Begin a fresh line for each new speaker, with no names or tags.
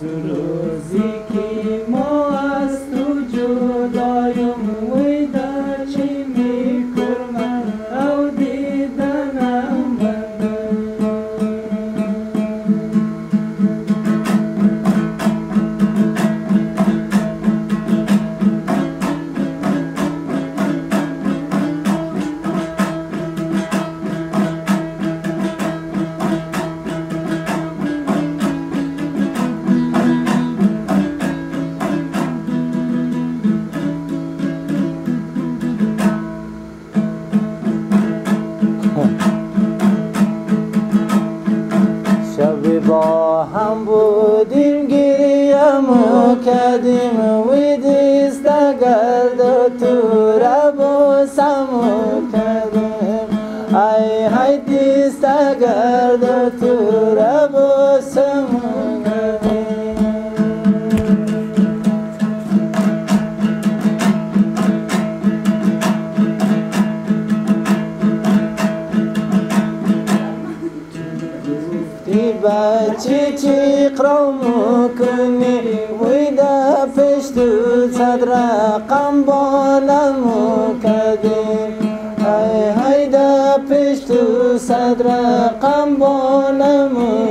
Zuruzi Kimon با هم بودیم گریم و کردیم و دیست گرد و تو ای های دیست گرد و تو دی بچه چی اقرام کنی ویده پشت صد رقم بالم کدی ای هیده پشت صد رقم بالم